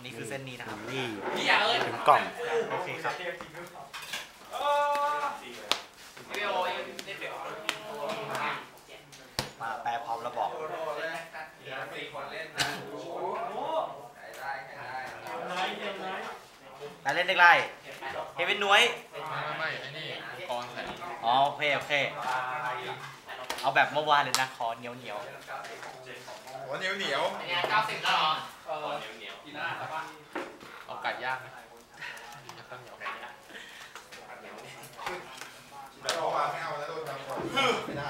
รงนี้คือเส้นนี้นะครับ นี่พี่อย่าเอ้ยถึงกล่อง โอเคครับวิโอเอ็มเด็กเด็กมาแปลพร้อมแล้วบอกสี่คนเล่นนะได้ได้แต่เล่นได้ไรเฮวินนุ้ยไม่ไม่ไม่ไอ้นี่กรใส่อ๋อโอเค โอเค เอาแบบเมื่อวานเลยนะคอเหนียวเหนียวหัวเหนียวเหนียวอันนี้เก้าสิบแล้วเหรอเออเหนียวเหนียว กินได้แต่ว่าเอาไก่ย่างไหมแล้วก็เหนียวแล้วก็วางไม่เอาแล้วโดนทำก่อนไม่ได้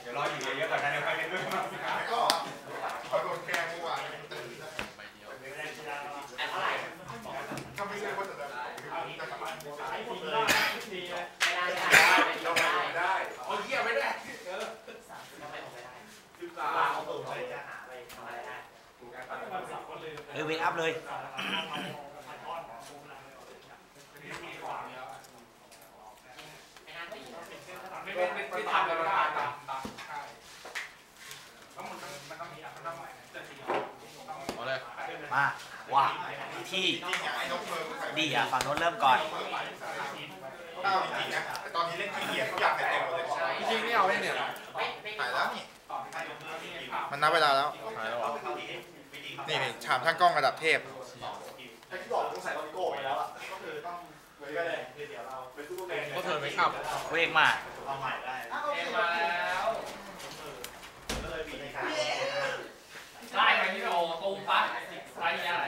เดี๋ยวรออยู่เยอะๆก่อนนะเดี๋ยวค่อยเล่นด้วย แล้วก็เขาโดนแกล้งเมื่อวานตื่น ใบเดียว อันเท่าไหร่ ถ้าไม่ใช่ว่าจะได้จะกลับบ้าน ไม่ได้ไม่ได้ไม่ได้ได้โอ้ยเหี้ยไม่ได้เออไม่ได้คือตาเอาตัวไปจะหาไปทำอะไรได้ ๆ เฮ้ยเวกอัพเลยไม่น่าตีไม่ไม่ไม่ทำแล้วมันตามตามตามใช่ต้องมันมันต้องมีอะมันต้องจะสีเอาเลยมาว่าที่จริงไอ้นกเมืองใส่ดีอะฝั่งโน้นเริ่มก่อนเต้าจริงๆนะแต่ตอนนี้เล่นขี้เกียจทุกอย่างใส่เต็มหมดเลยจริงๆนี่เอาไว้เนี่ยไม่ไม่ถ่ายแล้วนี่ต่อไปเรื่องที่ข่าวมันนับเวลาแล้วหายแล้วเหรอ นี่นี่ฉากช่างกล้องระดับเทพที่บอกต้องใส่ลอโก้ไปแล้วอะก็คือต้องเหมือนกันเลยเดี๋ยวเราไปสู้กันก็เธอไม่ขับเวกมาเอาใหม่ได้เอ็มมาแล้วก็เลยมีในการได้ไหมพี่โอตูมปั๊บไซส์อะไร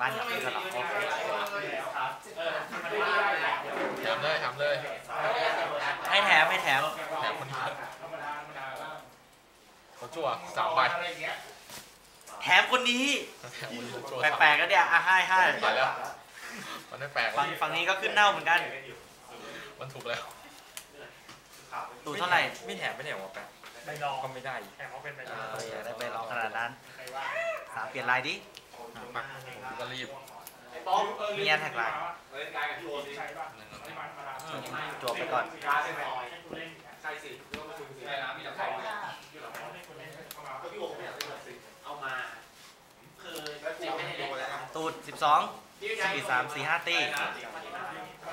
บ้านอยากเล่นกันเหรอโอเคเออมันได้แหละแถมเลยแถมเลย ให้แถมให้แถม จั่วสามใบอะไรเงี้ยแถมคนนี้แถมคนนี้ จั่วแปลกๆก็เดี๋ยวอะให้ให้ไปแล้ว มันไม่แปลกฝั่งฝั่งนี้ก็ขึ้นเน่าเหมือนกัน มันถูกแล้วตูเท่าไหร่ ไม่แถมไม่แถมว่าแปะไม่ลองก็ไม่ได้แข่งเขาเป็นไปเอออย่าได้ไปลองขนาดนั้นสามเปลี่ยนลายดิปักก็รีบไอ้ป๊อกมีแอทแท็กลายเล่นกายกับพี่โอสิใช่ป่ะหนึ่งไม่มาธรรมดาจวบไปก่อน สิบสองสี่สามสี่ห้าตี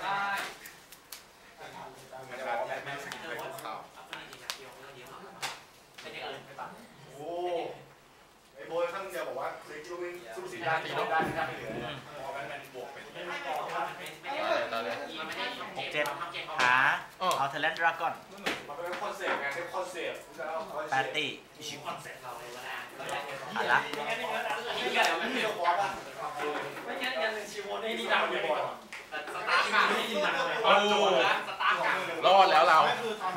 ได้มันจะบอกว่าแม่สกินไปคุกเข่าโอ้ไอ้โบยข้างเดียวบอกว่าเซ็กซ์วิ่งสู้สีได้ตีได้ไม่ได้ไม่เหลือพอมันมันบวกเป็นตายเลยหกเจ็ดหาอ๋อเอาเทเลนดราก้อนมันเป็นค อนเซ็ปต์ไงเป็นคอนเซ็ปต์แปดตีชิคอนเซ็ปต์เราเลยว่าผ่านละไม่ใช่ไม่ใช่บอสอะไม่ใช่ยันชิโมนี่นี่ดังเลยบอสสตาร์กลางนี่ดังเลยโอ้สตาร์กลาง รอดแล้วเรา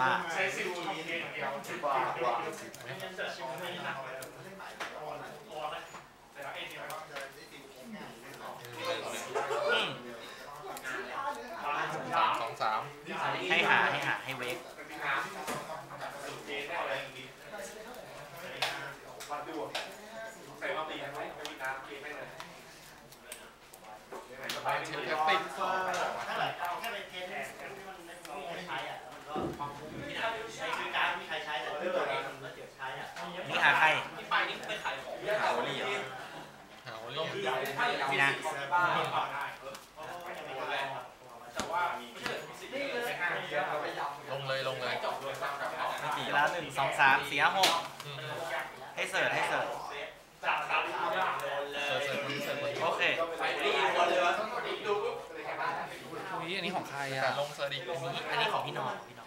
มา ใช้ซิลทำเกมเดียวสิบบาทกว่าไม่งั้นจะชิมไม่หนักเลยตัวเลยแต่ละเอ็นเดียว อืม สามสองสาม ให้หาให้หาให้เวก เกมได้อะไรอย่างนี้วัดดูใส่มาตีนะไม่มีน้ำเกมไม่เลย เทปแท็กติกถ้าแบบแค่เป็นเทนมันไม่ใช้อะมันก็ใช้คือการไม่ใครใช้แต่เรื่องตัวเองมันเดี๋ยวใช้อะนี่หาใครที่ไปนี่ไม่ขายของหาโอลี่นี่นะแต่ว่าลงเลยลงเลยสี่ล้วหนึ่งสองสามสี่ห้าหกให้เสิร์ชให้เสิร์ช อันนี้ของใครแต่อะลงเสิร์ฟอีกอันนี้ของพี่นอนพี่นอน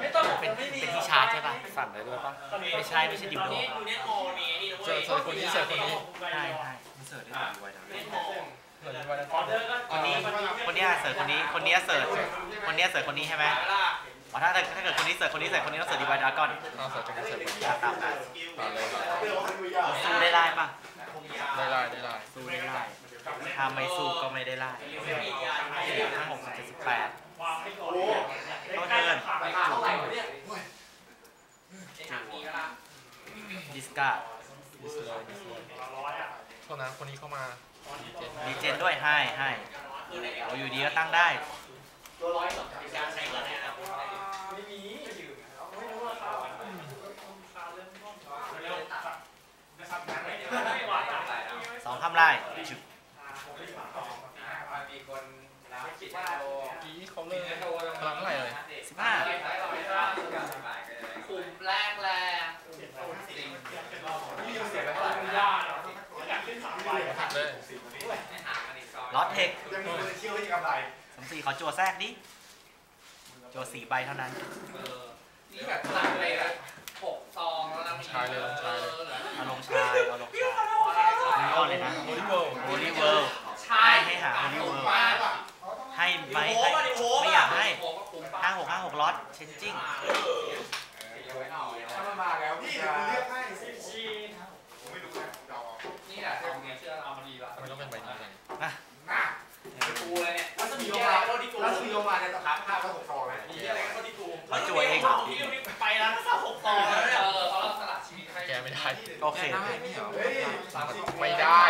ไม่ต้องเป็นเป็นที่ชาร์จใช่ป่ะสั่นได้ด้วยปะไม่ใช่ไม่ใช่ดิวตอนโดนี้ดูเน็ตโมมีนี่นะเสิร์ฟเสิร์ฟคนนี้เสิร์ฟคนนี้ใช่ใช่มันเสิร์ชได้ดีไว้นะเน็ตโมเสิร์ฟไว้แล้วออเดอร์ก็คนนี้คนนี้เสิร์ชคนนี้คนนี้เสิร์ชคนนี้เสิร์ชคนนี้ใช่ไหมเวลาอ๋อถ้าถ้าเกิดคนนี้เสิร์ชคนนี้เสิร์ชคนนี้ต้องเสิร์ชดีไวดราก้อนเอาเสิร์ฟคนนี้เสิร์ฟคนนี้ตามนั้นผ่านเลยสู้ได้ไล่ป่ะได้ได้ได้ได้สู้ได้ไล่ ทำไม่สู้ก็ไม่ได้ไล่ทั้งหกสิบเจ็ดสิบแปดต้องเดินดิสกาโทษนะคนนี้เข้ามาดีเจนด้วยให้ให้โอ้อยู่ดีก็ตั้งได้ตัวร้อยงินไรู้ว่สองคำไล่ พลังเท่าไหร่เลยสิบห้าคุมแรกแรกนี่เสียไปเท่าไหร่หักเลยลอตเทคยังมีคนเที่ยวที่กำไรสมศรีขอจัวแทรกดิจัวสี่ใบเท่านั้นนี่แบบพลังเลยอะหกซองแล้วนะเอาลงชายเอาลงชายนี่ก่อนเลยนะโอลิเวิลโอลิเวิร์ใช่ให้หา Holy World มากให้ไหมให้ไม่อยากให้ห้าห กห้าหกลอตเชนจิ้งถ้ามันมาแล้วพี่เดี๋ยวผมเลือกให้ผมไม่รู้นะเดาเอานี่แหละทำเงี้ยเชื่อเอามาดีละทำไมต้องเป็นใบนี้เลยน่ะกูเลยเนี่ยรัศมีโยมารัศมีโยมาเนี่ยสภาพภาพก็หกฟองนะมีอะไรก็ที่กูขอจัวเองไปแล้วถ้าสักหกซองแล้วเนี่ยเออเขาสลัดชีวิตให้แกไม่ได้โอเคเฮ้ยไม่ได้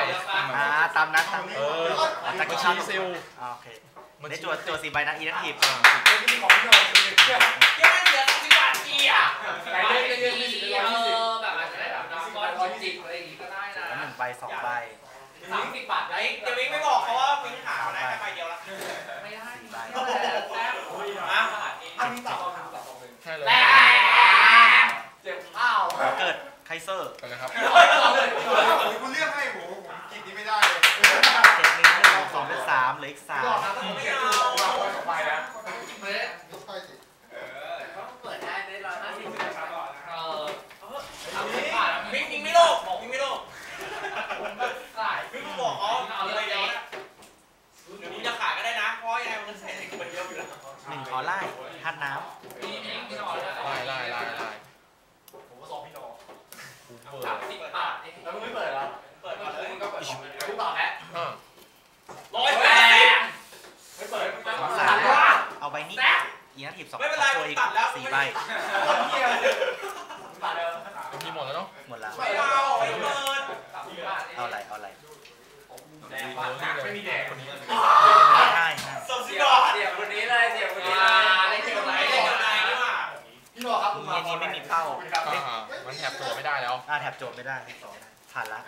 อ่าตามนั้นตามเอออะมัตะนกี้ชี้ซิลอ่าโอเค มันได้จัวจัวสี่ใบนะอีนักทีฟเป็นที่ของพี่น้องคนหนึ่งเนี่ยยังไม่เหลือสิบบาทกีอะไปเรื่อยๆเรื่อยๆเออแบบอาจจะได้แบบน้ำก้อนร้อยจิบอะไรอย่างงี้ก็ได้แล้วหนะนึ่งใบสองใบสามสิบบาทได้เดี๋ยววิ่งไม่บอกเขาว่าวิ่งหาได้แค่ใบเดียวละไม่ได้สี่ใบโอ้โหแซ่บนะอันนี้ต่อคำต่อตรงหนึ่งใช่เลยแซ่บเจ็บข้าวขอเกิดไคเซอร์ไปเลยครับคุณเลือกให้ผมผมกินนี้ไม่ได้เลยเจ็ดหนึ่งหนึ่ง สองเป็นสามเหลืออีกสามรอบนั้นผมไม่เอาเราสบายแล้วเปิดได้ได้ร้อยห้าสิบเออสามสิบบาทวิ่งวิ่งไม่โลกบอกวิ่งไม่โลกขายวิ่งไม่บอกเขาเอาเอาเลใบยเดีเดียยววนะเดี๋ยวมึงจะขายก็ได้นะ อีนักทีฟสองไม่เป็นไรขอจัวมึอีงกตัดแล้วสี่ใบเที่ยวตัดเลยเป็นทีหมดแล้วเนาะหมดแล้วไม่เอาไม่เปิดสามสิบบาทเองเอาอะไรเอาอะไรแดงบาทไม่มีแดงคนนี้ใช่ใช่สองสิเสีบยบาทเสียคนนี้เลยเสียคนนี้เลยอะไรเสียคนไหนไม่เสีได้ยคนไหนกำไรนี่หว่าพี่น้องครับนี่นี่ไม่มีเป้าอ่ามันแถบตัวไม่ได้แล้วอ่าแถบโจทย์ไม่ได้สองผ่านละ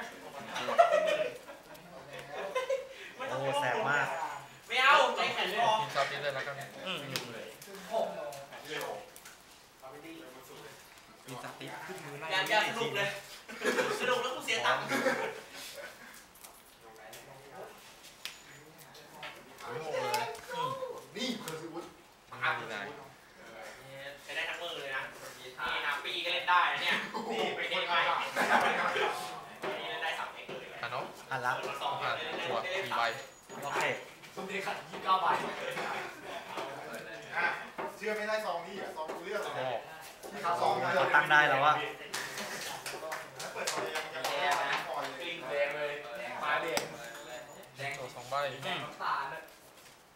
โอ้แสบมากไม่เอาใจแข็งพอทีมชอบนี้เลยแล้วกันอืมหก มีสติ๊กขึ้นมือไล่อย่าอย่าสนุกเลยสนุกแล้วกูเสียตังค์ไม่โหเลยนี่คือสิวุฒิไม่มีนายใช้ได้ทั้งมือเลยนะนี่นะปีก็เล่นได้นะเนี่ยนี่เป็นคนไทยนี่เล่นได้สามเอ็กเลยอะเนาะผ่านละตัวละสองอ่าเล่นได้ตัวเล่นสี่ได้ใบโอเคสมเด็จขัดยี่สิบเก้าใบเชื่อไม่ได้ซองนี่ซองกูเลือกโอ้ที่เขาซองเขาตั้งได้แล้วว่าเปิดซองยังยังไม่ปล่อยเลยแดงเลยมาแดงตัวสองใบน้ำตาล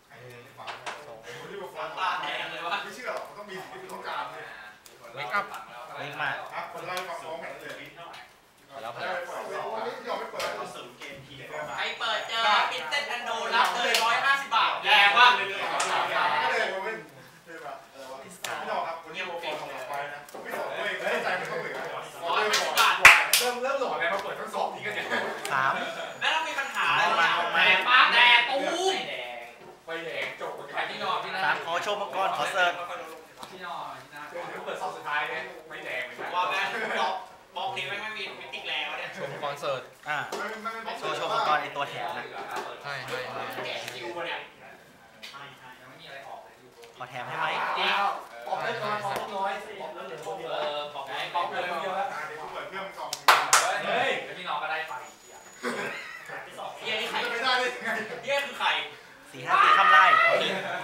ไอ้ฟ้าสองคนที่บอกฟ้าตาแดงเลยวะไม่เชื่อหรอกต้องมีสิ่งที่ต้องการเลยเวกอัพเล็กมากอะคนไล่ฟังฟ้องแบบเลยไปแล้วไปไม่แล้วเปิดวันนี้ยอมไม่เปิดศูนย์เกมทีใครเปิดเจอพินเซนแอนโดรับเลยร้อยาม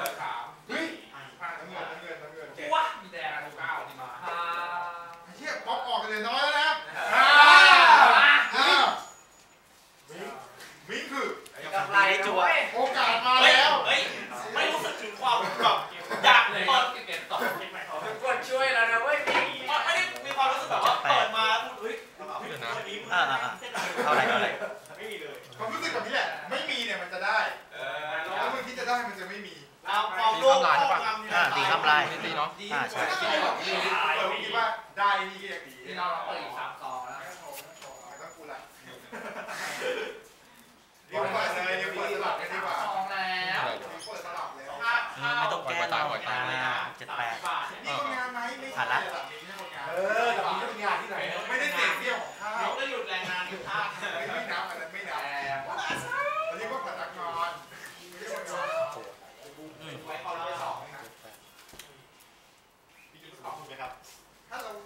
เปิดอีกสามซองแล้ว ไม่ต้องกูละ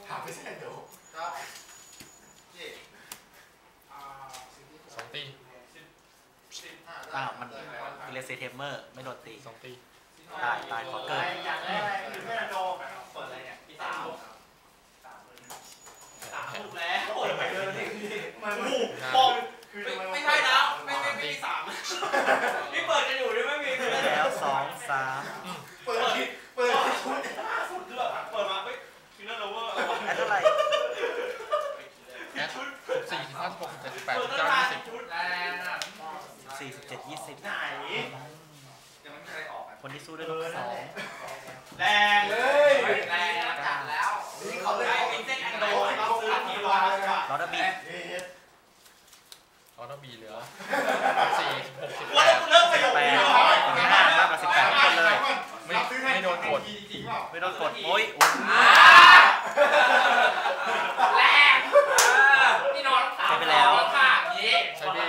ครับเย่ สองตี อ้าวมันอิเลเซเทมเมอร์ไม่โดนตีสองตีตายตายขอเกิดอยากได้อะไรคือไม่โดนเปิดอะไรเนี่ยพี่สาวสามถูกแล้วเปิดไปเลยนี่มันถูกปองไม่ใช่นะไม่ไม่ไม่มีสามนี่เปิดกันอยู่ด้วยไม่มีเลยแล้วสองสามเปิดเปิดชุด สี่สิบเจ็ดยี่สิบไหนยังไม่มีใครออกคนที่สู้ด้วยลูกสองแรงเลยแรงจัดแล้วนี่เขาเลยได้เอาเป็นเส้เส้นนอัอันนโดโดนนเราเราซื้ซื้ออทีทีวาละเลยว่ะลอตเตอร์บีออโต้บีเหลือสี่หกสิบแปว่าดเริ่มประโยคแปนี้ดแล้วคนที่ห้ามากกว่าสิบแปดคนเลยไม่ไม่โดนกดจริงเปล่าไม่โดนกดโอ้ยโอ้ย แรงพี่นอนขาวค่ะยี่ ใช้บี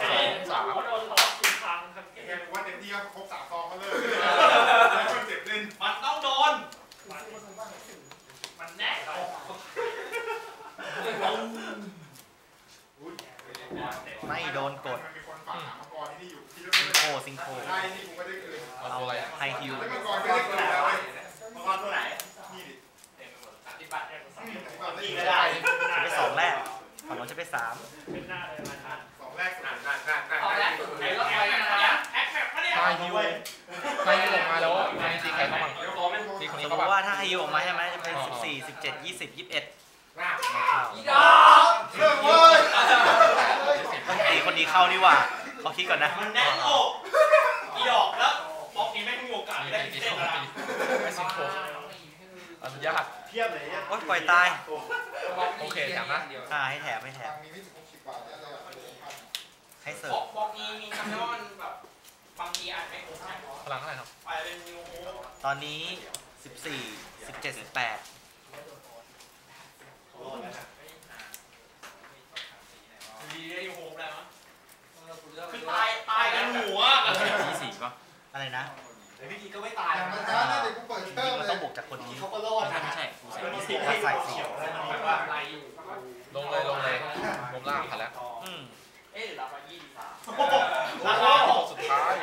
สองสาม โดนล้อสี่ครั้งครับ แกบอกว่าเต็มที่ก็ครบสามซองก็เลิกไม่ควรเจ็บเล่น มันต้องโดน มันแน่เรา ไม่โดนกดมันมีคนฝากหามังกรที่นี่อยู่ที่ซิงโคซิงโคได้นี่กูก็ได้คืนเอาตัวอะไรอะไฮฮิวแล้วมังกรก็ได้คืนแล้วเว้ยมังกรตัวไหนนี่ดิปฏิบัตินี่ก็ได้จะไปสองแรกฝั่งนู้นจะไปสามเป็นหน้าเลยมันนะสองแรกสุดนั่นนั่นนั่นนั่นเอาแล้วไหนรถไฟนะแอคแมปปะเนี่ยไฮฮิวไฮฮิวออกมาแล้วไม่ตีใครเข้ามาตีคนสนี้มมเข้าติมาว่าถ้าไฮฮิวออกมาใช่ไหมจะเป็นสิบสี่สิบเจ็ดยี่สิบยี่สิบเอ็ดไม่เข้า อีดอก เลิกเว้ย ต้องตีค นนี้เข้าดีกว่าเขาคิดก่อนนะมันแน่นอกอีดอกแล้วบล็อกนี้ไม่มีโอกาสตีได้ตีเส้นเข้าอะไรตีไม่ซิงโคอนุญาตเทียบเลยเนี่ยโอ๊ยปล่อยตาย โอเคแถมนะอ่าให้แถมให้แถทามงมีไม่ถึงหกสิบบาทแล้วเลยอะให้เสิบร์อฟกบอกนี้มีคำว่ามันแบบบางทีอาจไม่ครบนะพลังเท่าไหร่ครับไปเป็นนิวโฮตอนนี้สิบสี่สิบเจ็ดสิบแปดดีได้นิวโฮได้มั้ย คือตายตายกันหัวยี่สิบป่ะอะไรนะแต่พี่กีก็ไม่ตายอย่างมันช้านะเดี๋ยวกูเปิดจเพิ่ริมงๆมันเลต้อยงบวกจากคนนี้เขาก็รอดนะไม่ใช่กูใส่มันมียี่สิสิทบธิ์ถ้าใส่ใส่เขีสี่ยวเลยมันแบแบบบว่าว่าไรอยู่ลงเลยลงเลยรวมล่างผ่านแล้วอืมเอ๊ะหรือเราไปยี่สิบสามราคาตกสุดท้าย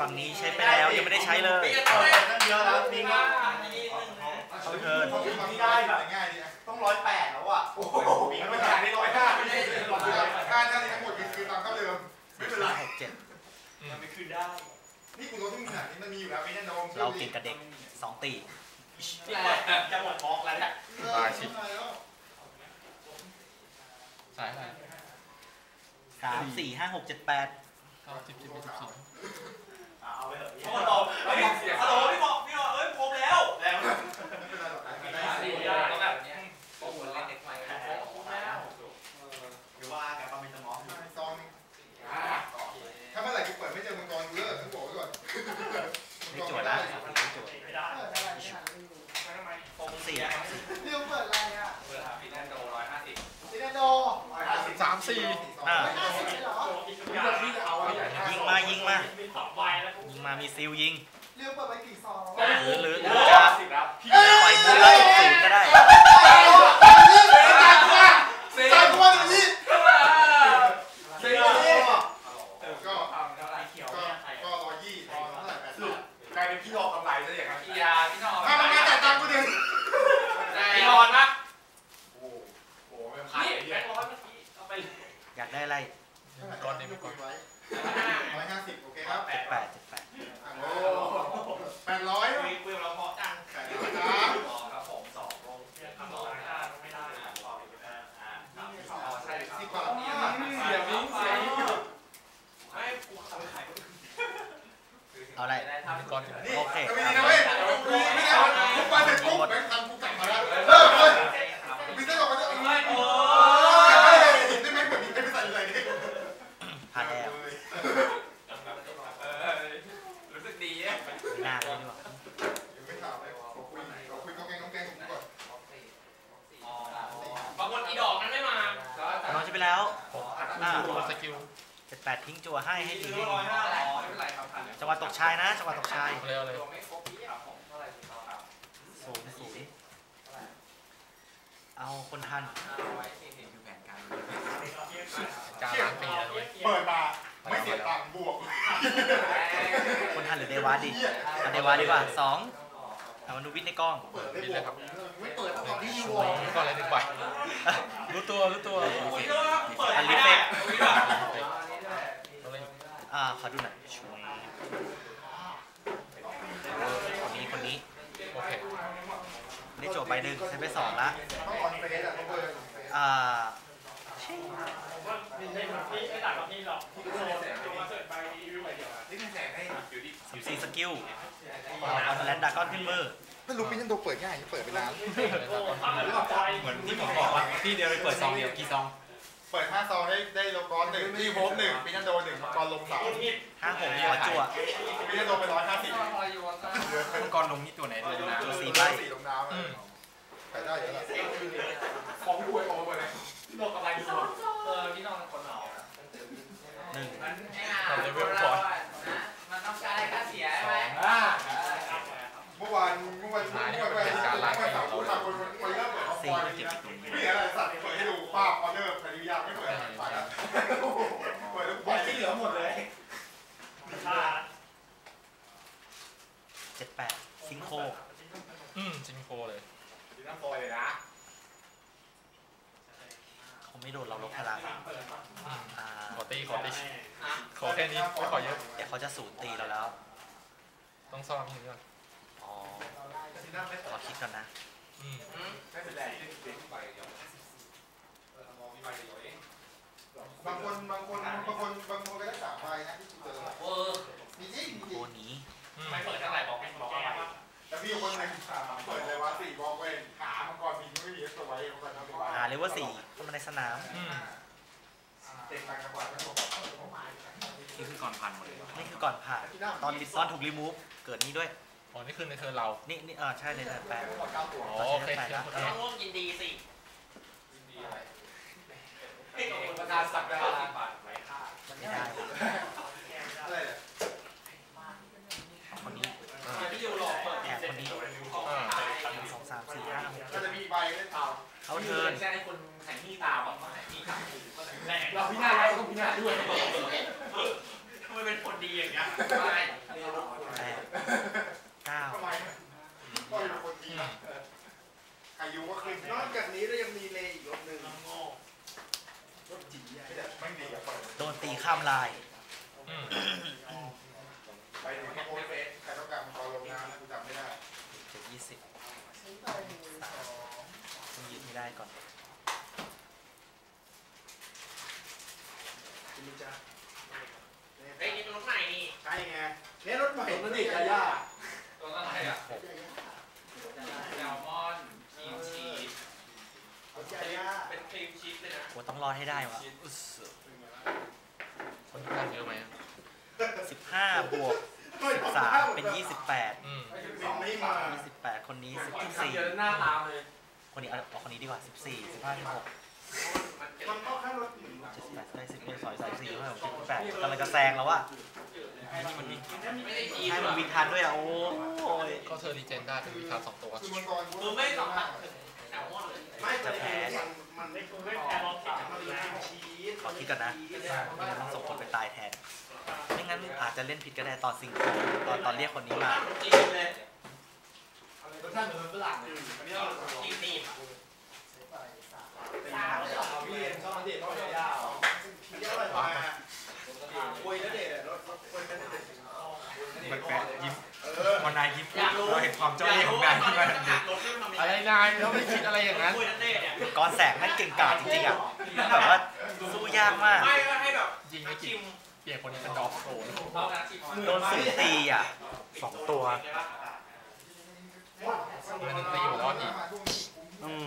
ฝั่งนี้ใช้ไปแล้วยังไม่ได้ใช้เลยปีกันเลยนั่นเยอะแล้วนี่ว่าก็อันนี้หนึ่งนะเขาเทิร์นที่ได้แบบง่ายดีนะต้องร้อยแปดแล้วอะโอ้โหมีมันขายได้ร้อยห้าไม่ได้ร้อยห้าถ้าทั้งหมดคือตาม เท่าเดิมไม่เป็นไรหกเจ็ดมันไม่คืนได้ นี่กูรู้ที่มึงหานี่มันมีอยู่แล้วไม่แน่นอนเราเก่งกับเด็กสองตีจะหมดบล็อกแล้วเนี่ยตายสิสายอะไรสามสี่ห้าหกเจ็ดแปดเก้าสิบสิบเอ็ดสิบสองเอาไปเถอะโอ้โหเฮ้ยฮัลโหลพี่บอกพี่บอกเอ้ยครบแล้ว แล้ว ไม่เป็นไรหรอก สี่ได้ก็แบบเนี้ยโอ้โหเล่นเด็กใหม่ครบแล้ว หรือว่าแกก็มีสมอง ซองถ้าเมื่อไหร่กูเปิดไม่เจอมังกรกูเลิกกูบอกไว้ก่อน ไม่จวดนะไม่จวด ไม่ได้ สี่ เรื่องเปิดอะไรอะ เปิดหาฟินแลนด์โดร้อยห้าสิบ ซีแนโด สามสี่ อ่า ห้าสิบเหรอ ยิงมายิงมา มีสองใบแล้ว ยิงมามีซิลยิง เรื่องเปิด ไปกี่ซองหรือหรือหรือโอ้จะสิบแล้วปล่อยมูลแล้วศูนย์ก็ได้เซ็งจ่ายกูมาอย่างนี้เซ็งก็ทำเท่าไหร่เขียวก็เนี่ยใครก็ร้อยยี่พอเท่าไหร่แปดสิบกลายเป็นพี่รอกำไรซะอย่างนั้นพี่ยาพี่นอน ถ้ามันมาจ่ายตังค์กูดิ พี่นอนปะ โอ้โหไม่ขาย นี่ ไอ้ แบ เหี้ย งค์ร้อยเมื่อกี้เอาไป อยากได้อะไร ก้อนนี้ไม่ก้อน ไว้ร้อยห้าสิบโอเคครับ เจ็ดแปดเจ็ดแปด โอ้แปดร้อย คุยคุยกับเราเพาะจัง แปดร้อยครับ ครับผมสองลง เนี่ยทำอะไรได้ไม่ได้ ใช่ สิบบาท เสียมิ้งเสียมิ้งไม่กูเอาไปขาย เอาอะไร ก้อน นี่ โอเค ก็มีนะเว้ยกูไม่ได้ทุกวันเสร็จปุ๊บแบงค์พันกูกลับมาแล้วเลิกเลยมีเส้นออกมาจะ ไม่โอ้ ได้ไหมเหมือนมีใครไปใส่เลยนี่ ผ่านแล้ว รู้สึกดี ไม่น่าเลยดีกว่า ไม่ถามเลยขอคุยขอคุยน้องแกงน้องแกงผมก่อน บางคนอีดอกนั้นไม่มา น้องจะไปแล้ว อ่าตัวสกิล เจ็ดแปดทิ้งจัวให้ให้ดี ร้อยห้าร้อยไม่เป็นไรครับผ่าน จังหวะตกชายนะจังหวะตกชาย เร็วเลย ไม่ครบพี่ครับผมเท่าไหร่ครับ ศูนย์ศูนย์ เอาคนทัน คือแผนการ การล้างปีแล้วด้วย เปิดมาไม่เสียตังค์บวก คนทันหรือเด วาดีเอาเดวาดีกว่าสองเอามาดูวิทย์ในกล้องเปิดได้บวกไม่เปิดเท่ากับที่ยูวอก็อะไรหนึ่งใบรู้ตัวรู้ตัวอุ้ยด้วยเปิดไม่ได้อุ้ยด้วยอ่าขอดูหน่อยช่วยคนนี้คนนี้โอเคได้โจทย์ใบหนึ่งใช้ไปสองละอ่า สิบสี่สกิลเอาแลนดากอนขึ้นมือถ้าลูปินยันโดเปิดง่ายเปิดไปนานเหมือนที่ผมบอกว่าที่เดียวไปเปิดซองเดียวกี่ซอง เปิดห้าซองได้ได้โลกอนหนึ่งที่โฮปหนึ่งปิยันโดหนึ่งกอนลมสามห้าหกขอจั่วปิยันโดไปร้อยห้าสิบมังกรลงนี่ตัวไหนเลยนะตัวสี่ใบใบสี่ลงน้ำใส่ได้เยอะละของพี่บวยของมาเลย โลกอะไรดูเออพี่น้องเป็นคนเอาหนึ่งเราเลเวลก่อนมันต้องการอะไรค่าเสียใช่ไหมเมื่อวานเมื่อวันเมื่อวันเมื่อวันเมื่อสามพูดทำคนคนเริ่มเปิดออฟสี่คอยเก็บอีกตรงนี้ไม่เห็นอะไรสัตว์เปิดให้ดูภาพออเดอร์พนิยาไม่เปิดใส่เปิดทุกใบที่เหลือหมดเลยเจ็ดแปดซิงโคอืมจิงโคเลยดีน้ำฟอยเลยนะเขา ไม่โดนเราลบพลังอ่าขอตีขอตีขอแค่นี้ไม่ขอเยอะ เดี๋ยวเขาจะสูญตีเราแล้ว ต้องซ่อมทีนี้ก่อนอ๋อ ขอคิดก่อนนะ อืมไม่เป็นไรที่เด็กไปเดียวเออมองมีใบเดียวเองบางคนบางคนบางคนบางคนก็ได้สามใบนะที่เจอเออมีจริงมีจริตังวนี้อืมไม่เปิดเท่าไหร่บอกเป็นบอกอะไรแต่พี่คนหนึ่งเปิดเลยว่าสี่บอกเว้นขามังกรมีไม่มีตัวไว้เขาจะทำเป็นว่าอ่า เลเวลสี่เข้ามาในสนาม อืมเด็กต่างจังหวัดไม่บอกนี่คือก่อนพันหมดเลยนี่คือก่อนผ่าน ตอนดิตอนถูกรีมูฟ เกิดนี้ด้วย อ๋อ นี่คือในเทอร์นเรานี่นี่เออใช่ในเทิร์นแปดอ๋อโอเคโอเคต้องร่วมยินดีสิดีอะไรประกาศสักดาบาทไร้ค่าไม่ได้ อะไรเนี่ย คนนี้ อ่า พี่ยูหลอกเปิด แถมคนนี้ อ่า หนึ่งสองสามสี่ห้าหก ก็จะมีใบเล่น เทาเขาเทิร์นแค่ให้คนแข่งที่ตาบอกว่าแข่งที่ตาแรงเราพิจารณาเราต้องพิจารณาด้วยทำไมเป็นคนดีอย่างเงี้ยไม่ แปดเก้า ทำไมก็อยู่คนดีนะอายุก็ขึ้น นอกจากนี้เรายังมีเลอีกรถหนึ่ง รถจีไม่ดีอะเปิด โดนตีข้ามลาย อืม ไปถึงโพสเฟสใครต้องการมังกรลงน้ำนะกูจำไม่ได้ เจ็ดยี่สิบต้องยึดไม่ได้ก่อน เฮ้ยนี่เป็นรถใหม่นี่ ใช่ไงเนี่ยรถใหม่ นั่นดิยาย่า ตัวอะไรอะแซลมอนครีมชีส รถใหญ่ย่า เป็นครีมชีสเลยนะโอ้ต้องรอดให้ได้วะคนที่ได้เยอะไหมสิบห้าบวกสิบสามเป็นยี่สิบแปดอืมสองไม่มายี่สิบแปดคนนี้สิบสี่เดี๋ยวหน้าตามเลยคนนี้เอาเอาคนนี้ดีกว่าสิบสี่สิบห้าสิบหกมันเข้าข้างรถหนึ่งเจ็ดสิบแปดได้สิบเอ็ดสองสามสี่ห้าหกเจ็ดแปดกำลังจะแซงแล้วอะนี่มันมีไม่ได้จีใช่มันวิ่งทันด้วยอะโอ้ยก็เทอร์รีเจนได้เป็นวิคาสองตัวคือมังกรคือไม่สัมผัสแซลมอนเลยไม่ จะแพ้มันมันไม่คุ้มไม่แพ้รถสามมันมีชีสขอคิดก่อนนะไม่งั้นต้องส่งคนไปตายแทน ไม่งั้นอาจจะเล่นผิดก็ได้ตอนซิงโครตอนตอนเรียกคนนี้มาจีนเลยรสชาติเหมือนฝรั่งอันนี้เราจีนนี่พี่เรียนชอบเด็ดชอบยาเยอะเลยมาคุยแล้วเด็ดรถรถคุยกันเด็ดแปะๆยิ้ม เออวันนายยิ้มอยากรู้เราเห็นความเจ้าอยากเล่ห์ขอรู้งว่านายตอนขึ้นนี้มามันทันทีหักรถที่มันทำอะไรนายเราไม่คิดอะไรอย่างนั้นคุยนั่นเด้เนี่ยกอนแสงนั่นเก่งกาจจริงๆอะแบบว่าสู้ยากมากไม่ก็ให้แบบยิงไม่กินเปลี่ยนคนนี้เป็นดอกโซนเรานะชิมโดนสูญตีอะสองตัวมันตีหัวร้อนอีกอืม